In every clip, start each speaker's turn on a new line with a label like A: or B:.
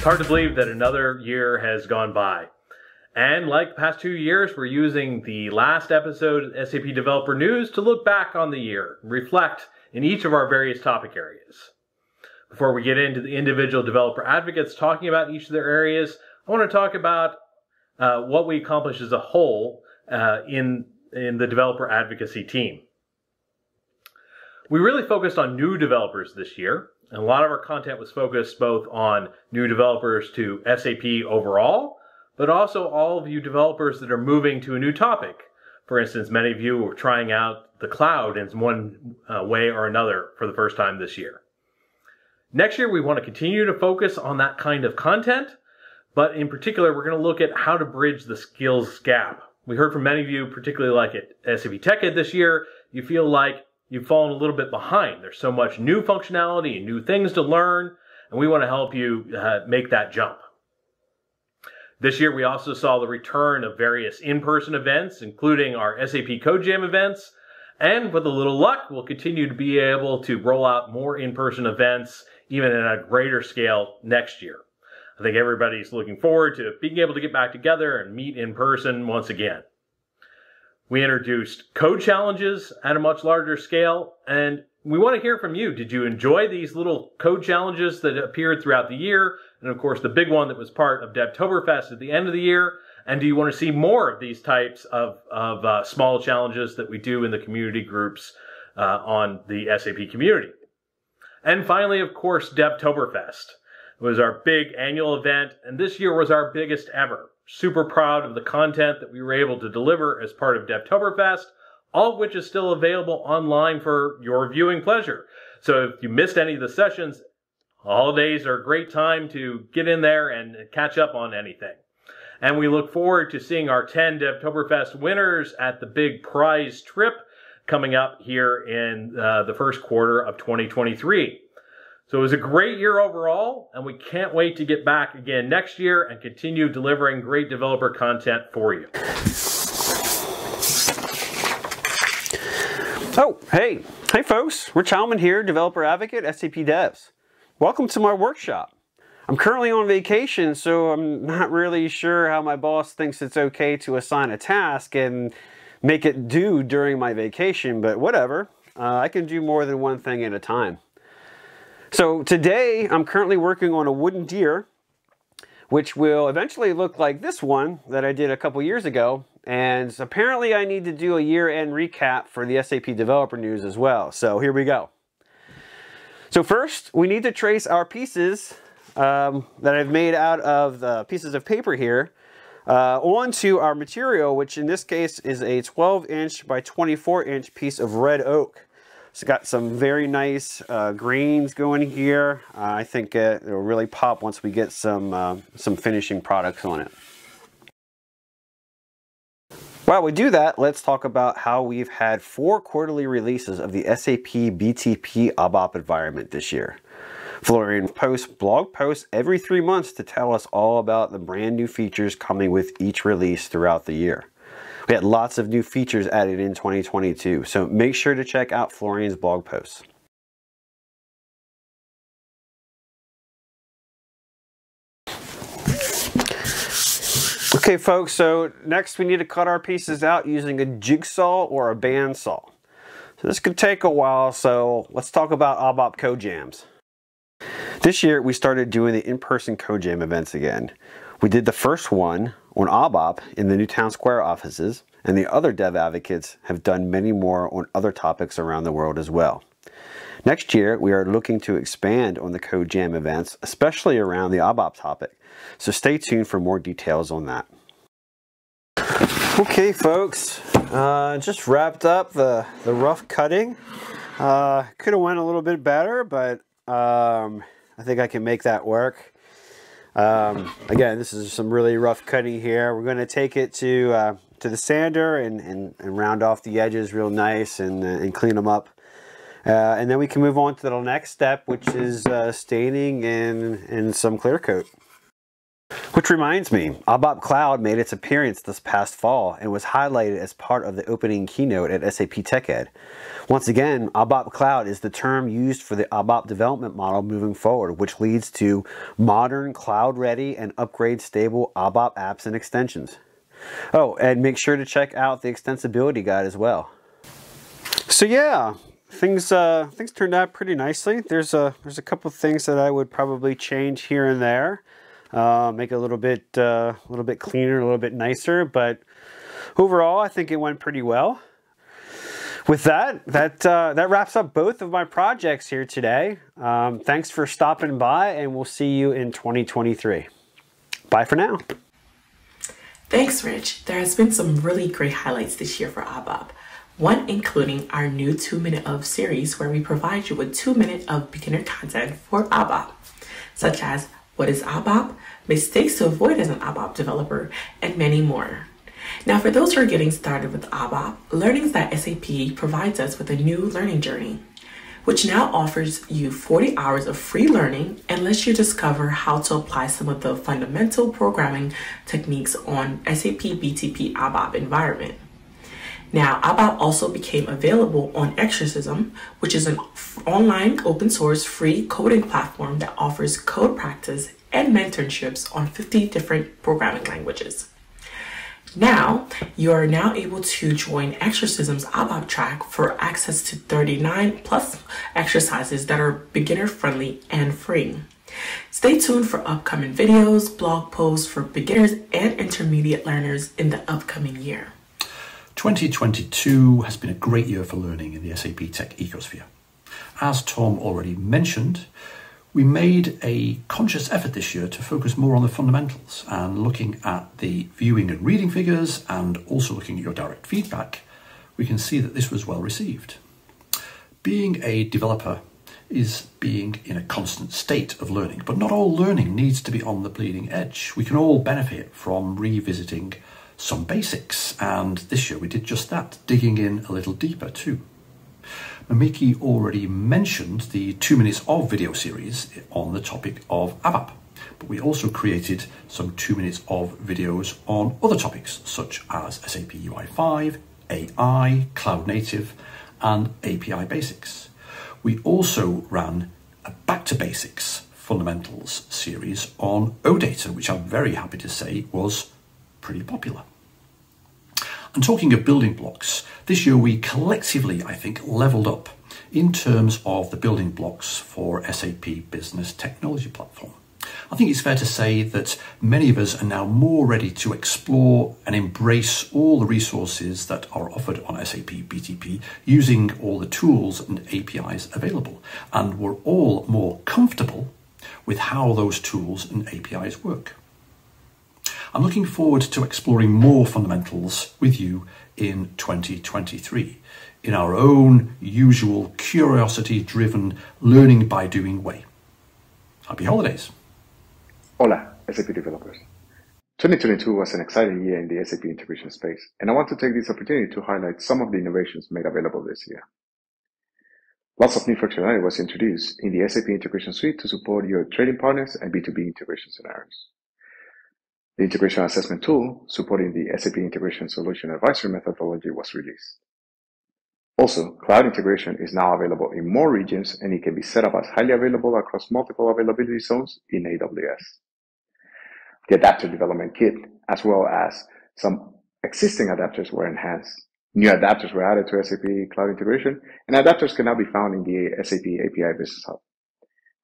A: It's hard to believe that another year has gone by. And like past two years, we're using the last episode of SAP Developer News to look back on the year, reflect in each of our various topic areas. Before we get into the individual developer advocates talking about each of their areas, I want to talk about uh, what we accomplished as a whole uh, in in the developer advocacy team. We really focused on new developers this year, a lot of our content was focused both on new developers to SAP overall, but also all of you developers that are moving to a new topic. For instance, many of you were trying out the cloud in one uh, way or another for the first time this year. Next year, we want to continue to focus on that kind of content, but in particular, we're going to look at how to bridge the skills gap. We heard from many of you, particularly like at SAP TechEd this year, you feel like you've fallen a little bit behind. There's so much new functionality and new things to learn, and we want to help you uh, make that jump. This year, we also saw the return of various in-person events, including our SAP Code Jam events, and with a little luck, we'll continue to be able to roll out more in-person events, even at a greater scale next year. I think everybody's looking forward to being able to get back together and meet in person once again. We introduced code challenges at a much larger scale, and we want to hear from you. Did you enjoy these little code challenges that appeared throughout the year? And of course, the big one that was part of Devtoberfest at the end of the year. And do you want to see more of these types of, of uh, small challenges that we do in the community groups uh, on the SAP community? And finally, of course, Devtoberfest. Was our big annual event, and this year was our biggest ever super proud of the content that we were able to deliver as part of Devtoberfest, all of which is still available online for your viewing pleasure. So if you missed any of the sessions, holidays are a great time to get in there and catch up on anything. And we look forward to seeing our 10 Devtoberfest winners at the big prize trip coming up here in uh, the first quarter of 2023. So it was a great year overall, and we can't wait to get back again next year and continue delivering great developer content for you.
B: Oh, hey. Hey folks, Rich Heilman here, developer advocate, SAP Devs. Welcome to my workshop. I'm currently on vacation, so I'm not really sure how my boss thinks it's okay to assign a task and make it due during my vacation, but whatever. Uh, I can do more than one thing at a time. So today I'm currently working on a wooden deer which will eventually look like this one that I did a couple years ago. And apparently I need to do a year-end recap for the SAP Developer News as well. So here we go. So first, we need to trace our pieces um, that I've made out of the pieces of paper here uh, onto our material, which in this case is a 12 inch by 24 inch piece of red oak. It's got some very nice uh, grains going here. Uh, I think it, will really pop once we get some, uh, some finishing products on it. While we do that, let's talk about how we've had four quarterly releases of the SAP BTP ABAP environment this year. Florian posts blog posts every three months to tell us all about the brand new features coming with each release throughout the year. We had lots of new features added in 2022, so make sure to check out Florian's blog posts. Okay folks, so next we need to cut our pieces out using a jigsaw or a bandsaw. So this could take a while, so let's talk about ABAP Code Jams. This year we started doing the in-person Code Jam events again. We did the first one on ABAP in the Newtown Square offices, and the other dev advocates have done many more on other topics around the world as well. Next year, we are looking to expand on the Code Jam events, especially around the ABAP topic, so stay tuned for more details on that. Okay folks, uh, just wrapped up the, the rough cutting. Uh, Could have went a little bit better, but um, I think I can make that work. Um, again, this is some really rough cutting here. We're going to take it to uh, to the sander and, and, and, round off the edges real nice and, uh, and clean them up. Uh, and then we can move on to the next step, which is uh, staining and, and some clear coat. Which reminds me, ABAP Cloud made its appearance this past fall and was highlighted as part of the opening keynote at SAP TechEd. Once again, ABAP Cloud is the term used for the ABAP development model moving forward, which leads to modern, cloud-ready, and upgrade-stable ABAP apps and extensions. Oh, and make sure to check out the extensibility guide as well. So yeah, things uh, things turned out pretty nicely. There's a there's a couple things that I would probably change here and there, uh, make it a little bit uh, a little bit cleaner, a little bit nicer. But overall, I think it went pretty well. With that, that uh, that wraps up both of my projects here today. Um, thanks for stopping by, and we'll see you in 2023. Bye for now.
C: Thanks, Rich. There has been some really great highlights this year for ABAP. One including our new two minute of series where we provide you with two minute of beginner content for ABAP, such as what is ABAP, mistakes to avoid as an ABAP developer, and many more. Now, for those who are getting started with ABAP, Learnings that SAP provides us with a new learning journey which now offers you 40 hours of free learning and lets you discover how to apply some of the fundamental programming techniques on SAP BTP ABAP environment. Now, ABAP also became available on Exercism, which is an online open source free coding platform that offers code practice and mentorships on 50 different programming languages. Now, you are now able to join Exercism's ABAP track for access to 39 plus exercises that are beginner friendly and free. Stay tuned for upcoming videos, blog posts for beginners and intermediate learners in the upcoming year.
D: 2022 has been a great year for learning in the SAP Tech ecosphere. As Tom already mentioned, we made a conscious effort this year to focus more on the fundamentals and looking at the viewing and reading figures and also looking at your direct feedback, we can see that this was well received. Being a developer is being in a constant state of learning, but not all learning needs to be on the bleeding edge. We can all benefit from revisiting some basics, and this year we did just that, digging in a little deeper too. Miki already mentioned the two minutes of video series on the topic of ABAP, but we also created some two minutes of videos on other topics such as SAP UI5, AI, Cloud Native, and API Basics. We also ran a Back to Basics Fundamentals series on OData, which I'm very happy to say was pretty popular. And talking of building blocks, this year we collectively, I think, leveled up in terms of the building blocks for SAP Business Technology Platform. I think it's fair to say that many of us are now more ready to explore and embrace all the resources that are offered on SAP BTP using all the tools and APIs available. And we're all more comfortable with how those tools and APIs work. I'm looking forward to exploring more fundamentals with you in 2023 in our own usual curiosity driven learning by doing way. Happy holidays.
E: Hola, SAP developers. 2022 was an exciting year in the SAP integration space, and I want to take this opportunity to highlight some of the innovations made available this year. Lots of new functionality was introduced in the SAP Integration Suite to support your trading partners and B2B integration scenarios. The integration assessment tool supporting the SAP Integration Solution Advisory methodology was released. Also, cloud integration is now available in more regions and it can be set up as highly available across multiple availability zones in AWS. The adapter development kit, as well as some existing adapters were enhanced. New adapters were added to SAP Cloud Integration, and adapters can now be found in the SAP API Business Hub.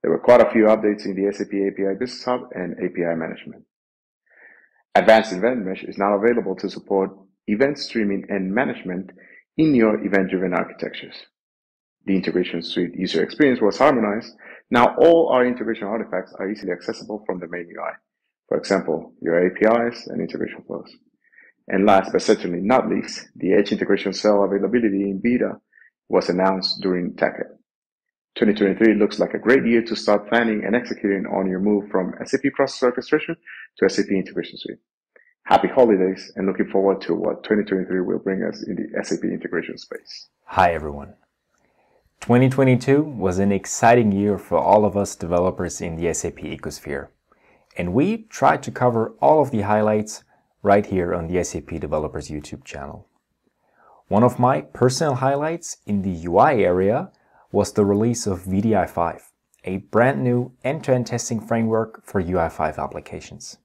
E: There were quite a few updates in the SAP API Business Hub and API Management. Advanced Event Mesh is now available to support event streaming and management in your event-driven architectures. The integration suite user experience was harmonized. Now all our integration artifacts are easily accessible from the main UI. For example, your APIs and integration flows. And last but certainly not least, the Edge integration cell availability in beta was announced during TechEd. 2023 looks like a great year to start planning and executing on your move from SAP Process Orchestration to SAP Integration Suite. Happy holidays and looking forward to what 2023 will bring us in the SAP integration space.
F: Hi everyone. 2022 was an exciting year for all of us developers in the SAP ecosphere. and we tried to cover all of the highlights right here on the SAP Developers YouTube channel. One of my personal highlights in the UI area was the release of wdi5, a brand new end-to-end testing framework for UI5 applications.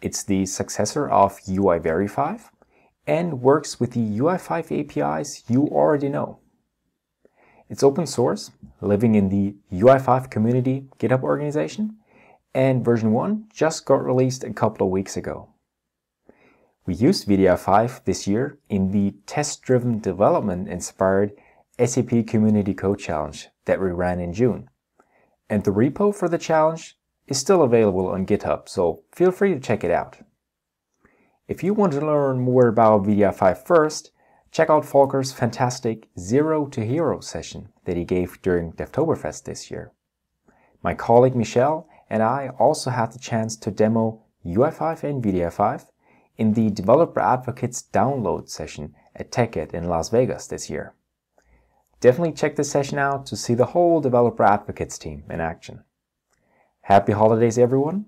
F: It's the successor of UIVeri5 and works with the UI5 APIs you already know. It's open source, living in the UI5 community GitHub organization, and version 1 just got released a couple of weeks ago. We used wdi5 this year in the test-driven development inspired SAP Community Code Challenge that we ran in June. And the repo for the challenge is still available on GitHub, so feel free to check it out. If you want to learn more about wdi5 first, check out Volker's fantastic Zero to Hero session that he gave during Devtoberfest this year. My colleague Michelle and I also had the chance to demo UI5 and wdi5 in the Developer Advocates download session at TechEd in Las Vegas this year. Definitely check this session out to see the whole Developer Advocates team in action. Happy holidays, everyone,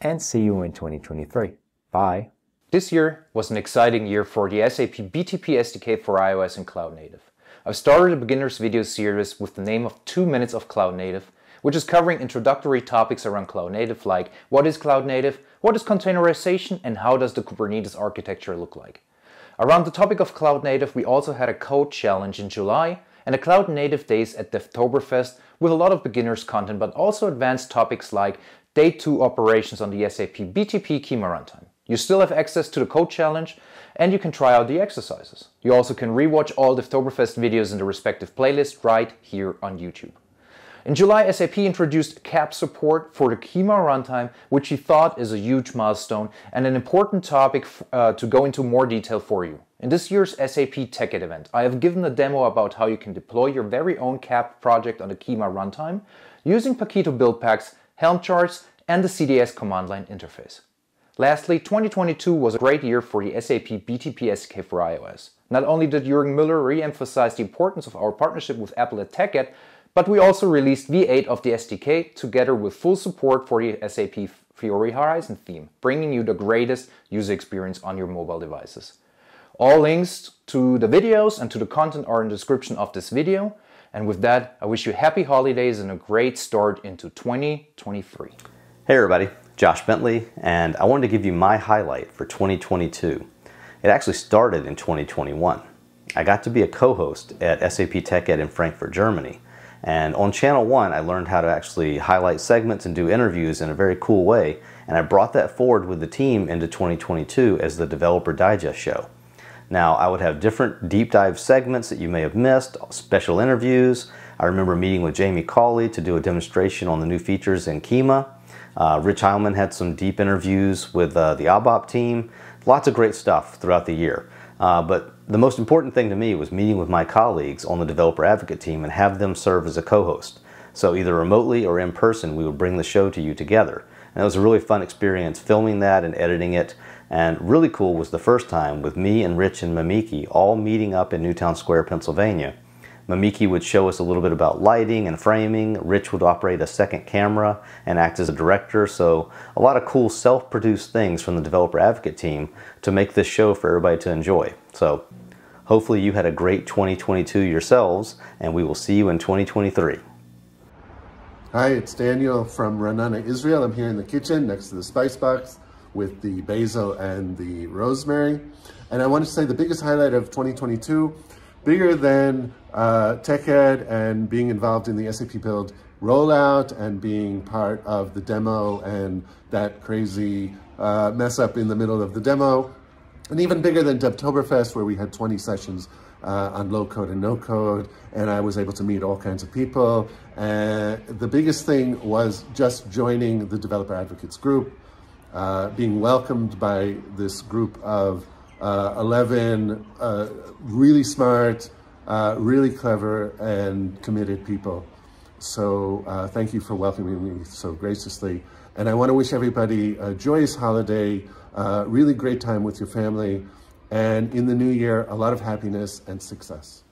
F: and see you in 2023. Bye.
G: This year was an exciting year for the SAP BTP SDK for iOS and Cloud Native. I've started a beginner's video series with the name of 2 Minutes of Cloud Native, which is covering introductory topics around Cloud Native like what is Cloud Native, what is containerization, and how does the Kubernetes architecture look like. Around the topic of Cloud Native, we also had a code challenge in July and a Cloud Native Days at Devtoberfest with a lot of beginners content, but also advanced topics like Day 2 operations on the SAP BTP Kyma runtime. You still have access to the code challenge and you can try out the exercises. You also can rewatch all Devtoberfest videos in the respective playlist right here on YouTube. In July, SAP introduced CAP support for the Kyma runtime, which he thought is a huge milestone and an important topic uh, to go into more detail for you. In this year's SAP TechEd event, I have given a demo about how you can deploy your very own CAP project on the Kyma runtime using Paketo build packs, Helm charts, and the CDS command line interface. Lastly, 2022 was a great year for the SAP BTP SDK for iOS. Not only did Jürgen Müller re-emphasize the importance of our partnership with Apple at TechEd, but we also released V8 of the SDK together with full support for the SAP Fiori Horizon theme, bringing you the greatest user experience on your mobile devices. All links to the videos and to the content are in the description of this video. And with that, I wish you happy holidays and a great start into 2023.
H: Hey everybody, Josh Bentley, and I wanted to give you my highlight for 2022. It actually started in 2021. I got to be a co-host at SAP TechEd in Frankfurt, Germany, and on channel one, I learned how to actually highlight segments and do interviews in a very cool way. And I brought that forward with the team into 2022 as the Developer Digest show. Now, I would have different deep dive segments that you may have missed, special interviews. I remember meeting with Jamie Cawley to do a demonstration on the new features in Kyma. Uh, Rich Heilman had some deep interviews with uh, the ABAP team. Lots of great stuff throughout the year. Uh, but the most important thing to me was meeting with my colleagues on the developer advocate team and have them serve as a co-host. So either remotely or in person, we would bring the show to you together. And it was a really fun experience filming that and editing it. And really cool was the first time with me and Rich and Mamikee all meeting up in Newtown Square, Pennsylvania Mamikee would show us a little bit about lighting and framing. Rich would operate a second camera and act as a director. So a lot of cool self-produced things from the developer advocate team to make this show for everybody to enjoy. So hopefully you had a great 2022 yourselves and we will see you in 2023.
I: Hi, it's Daniel from Ra'anana, Israel. I'm here in the kitchen next to the spice box with the basil and the rosemary. And I want to say the biggest highlight of 2022 bigger than uh, TechEd and being involved in the SAP Build rollout and being part of the demo and that crazy uh, mess up in the middle of the demo. And even bigger than Devtoberfest where we had 20 sessions uh, on low code and no code and I was able to meet all kinds of people. And the biggest thing was just joining the Developer Advocates group, uh, being welcomed by this group of uh, 11 uh, really smart, uh, really clever and committed people. So uh, thank you for welcoming me so graciously. And I want to wish everybody a joyous holiday, uh, really great time with your family, and in the new year, a lot of happiness and success.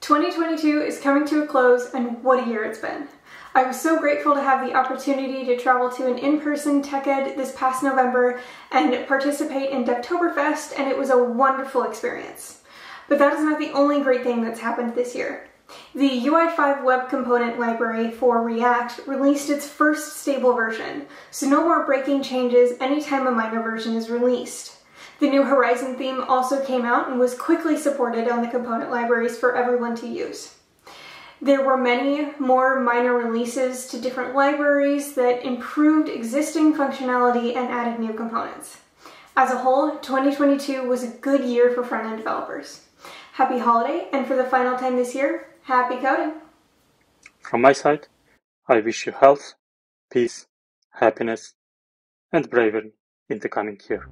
J: 2022 is coming to a close and what a year it's been. I was so grateful to have the opportunity to travel to an in-person TechEd this past November and participate in Devtoberfest, and it was a wonderful experience. But that is not the only great thing that's happened this year. The UI5 web component library for React released its first stable version, so no more breaking changes anytime a minor version is released. The new Horizon theme also came out and was quickly supported on the component libraries for everyone to use. There were many more minor releases to different libraries that improved existing functionality and added new components. As a whole, 2022 was a good year for front-end developers. Happy holiday, and for the final time this year, happy coding!
K: From my side, I wish you health, peace, happiness, and bravery in the coming year.